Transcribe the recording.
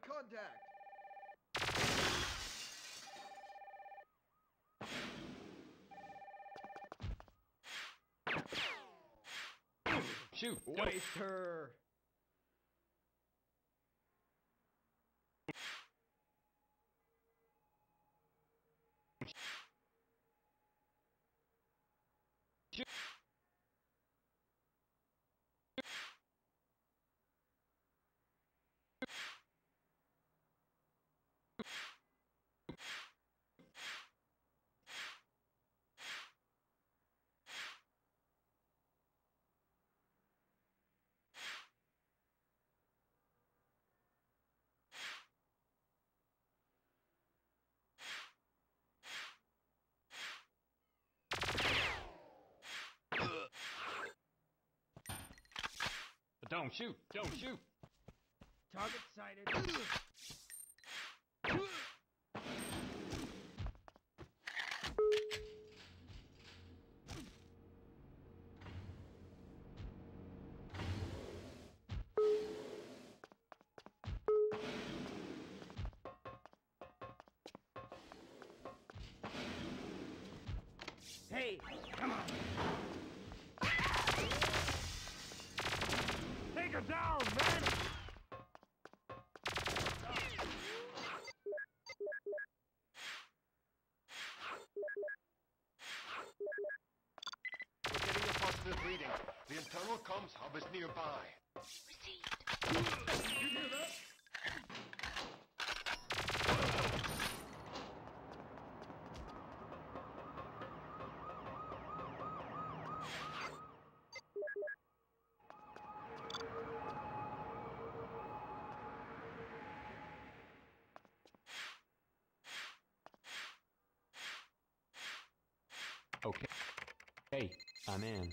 contact! Shoot! Waste Don't shoot! Don't shoot! Target sighted. Hey, come on. Reading. The internal comms hub is nearby. You hear that? Okay. Hey, I'm in.